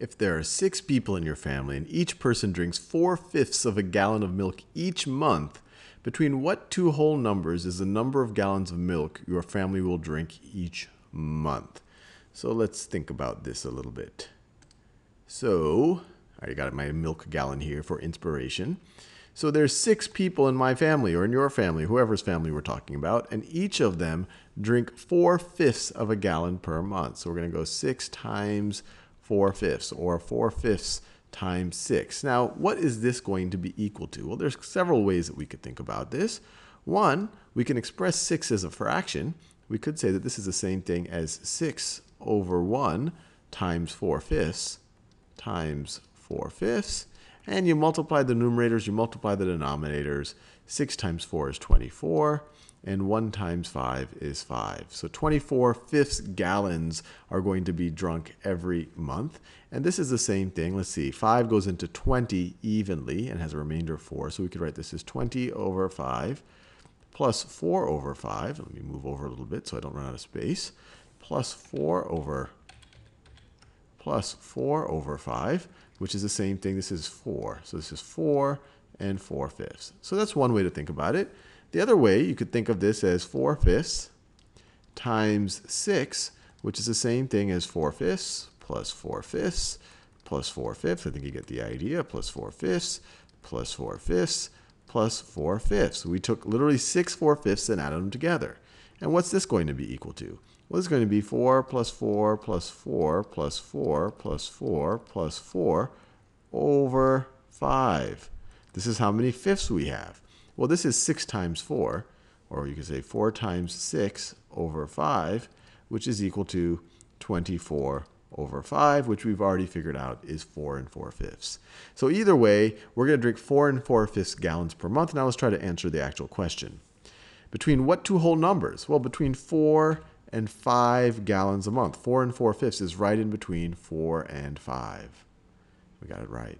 If there are six people in your family and each person drinks four fifths of a gallon of milk each month, between what two whole numbers is the number of gallons of milk your family will drink each month? So let's think about this a little bit. So, I got my milk gallon here for inspiration. So there's six people in my family or in your family, whoever's family we're talking about, and each of them drink four fifths of a gallon per month. So we're going to go six times four fifths or four fifths times six. Now, what is this going to be equal to? Well, there's several ways that we could think about this. One, we can express six as a fraction. We could say that this is the same thing as six over one times four fifths times four fifths. And you multiply the numerators, you multiply the denominators. 6 times 4 is 24, and 1 times 5 is 5. So 24 fifths gallons are going to be drunk every month. And this is the same thing. Let's see, 5 goes into 20 evenly and has a remainder of 4. So we could write this as 20 over 5 plus 4 over 5. Let me move over a little bit so I don't run out of space. Plus 4 over plus 4 over 5 which is the same thing. This is 4. So this is 4 and 4 fifths. So that's one way to think about it. The other way, you could think of this as 4 fifths times 6, which is the same thing as 4 fifths plus 4 fifths plus 4 fifths. I think you get the idea. Plus 4 fifths plus 4 fifths plus 4 fifths. We took literally 6 4 fifths and added them together. And what's this going to be equal to? Well, is going to be 4 plus 4 plus 4 plus 4 plus 4 plus 4 over 5. This is how many fifths we have. Well, this is 6 times 4, or you could say 4 times 6 over 5, which is equal to 24 over 5, which we've already figured out is 4 and 4 fifths. So either way, we're going to drink 4 and 4 fifths gallons per month. Now let's try to answer the actual question. Between what two whole numbers? Well, between 4 and 5 gallons a month. 4 and 4 fifths is right in between 4 and 5. We got it right.